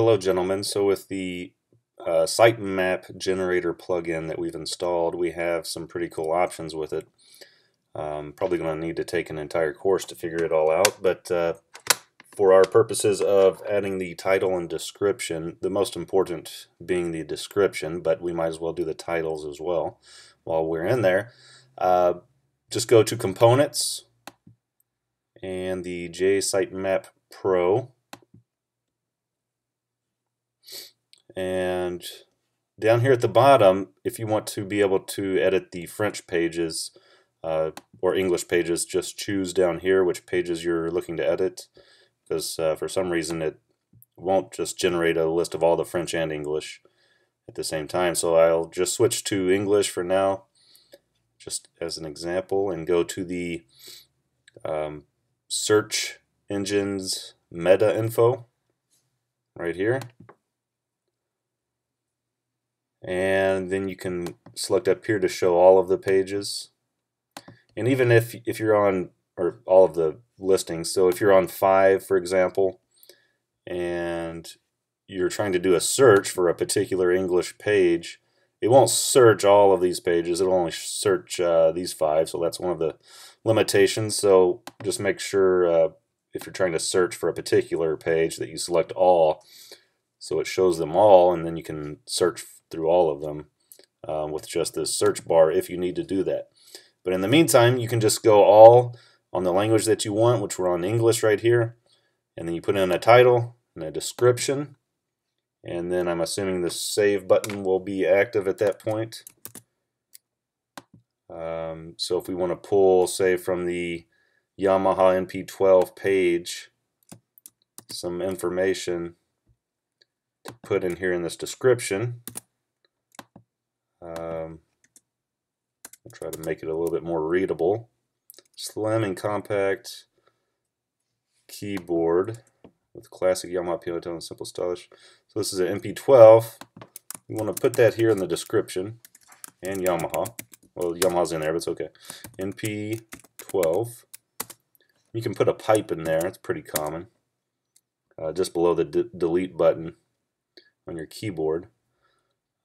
Hello gentlemen, so with the uh, sitemap generator plugin that we've installed we have some pretty cool options with it. Um, probably going to need to take an entire course to figure it all out but uh, for our purposes of adding the title and description, the most important being the description but we might as well do the titles as well while we're in there. Uh, just go to components and the JSitemap Pro And down here at the bottom, if you want to be able to edit the French pages uh, or English pages, just choose down here which pages you're looking to edit because uh, for some reason it won't just generate a list of all the French and English at the same time. So I'll just switch to English for now, just as an example, and go to the um, search engines meta info right here and then you can select up here to show all of the pages. And even if if you're on or all of the listings. So if you're on five for example and you're trying to do a search for a particular English page it won't search all of these pages. It'll only search uh, these five. So that's one of the limitations. So just make sure uh, if you're trying to search for a particular page that you select all so it shows them all and then you can search through all of them um, with just this search bar if you need to do that. But in the meantime, you can just go all on the language that you want, which we're on English right here, and then you put in a title and a description, and then I'm assuming the save button will be active at that point. Um, so if we want to pull, say, from the Yamaha NP12 page, some information to put in here in this description, um, I'll try to make it a little bit more readable. Slim and compact keyboard with classic Yamaha piano tone and simple stylish. So this is an NP12. You want to put that here in the description and Yamaha. Well, Yamaha's in there, but it's okay. NP12. You can put a pipe in there. It's pretty common. Uh, just below the delete button on your keyboard.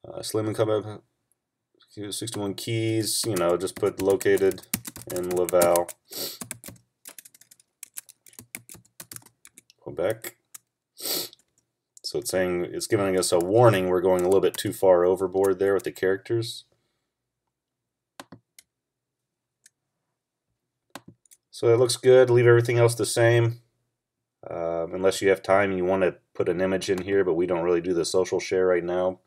Uh, slim and compact 61 keys, you know, just put located in Laval, Quebec. So it's saying, it's giving us a warning we're going a little bit too far overboard there with the characters. So it looks good, leave everything else the same. Um, unless you have time and you want to put an image in here, but we don't really do the social share right now.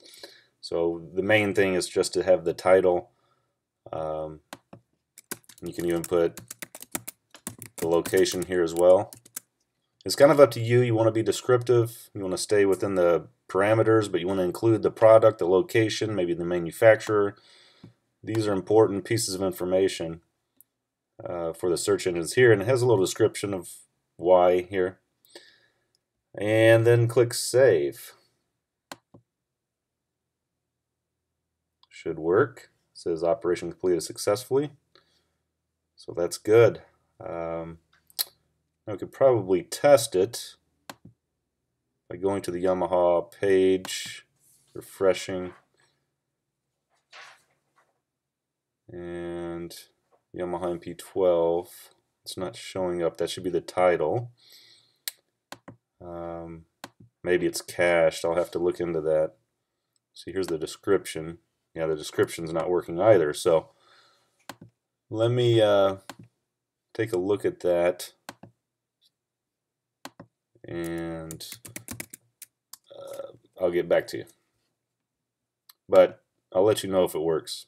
So the main thing is just to have the title. Um, you can even put the location here as well. It's kind of up to you. You want to be descriptive. You want to stay within the parameters, but you want to include the product, the location, maybe the manufacturer. These are important pieces of information uh, for the search engines here, and it has a little description of why here. And then click Save. Should work. It says operation completed successfully. So that's good. Um, I could probably test it by going to the Yamaha page, refreshing, and Yamaha NP12. It's not showing up. That should be the title. Um, maybe it's cached. I'll have to look into that. See, here's the description yeah, the description's not working either. So let me uh, take a look at that and uh, I'll get back to you. But I'll let you know if it works.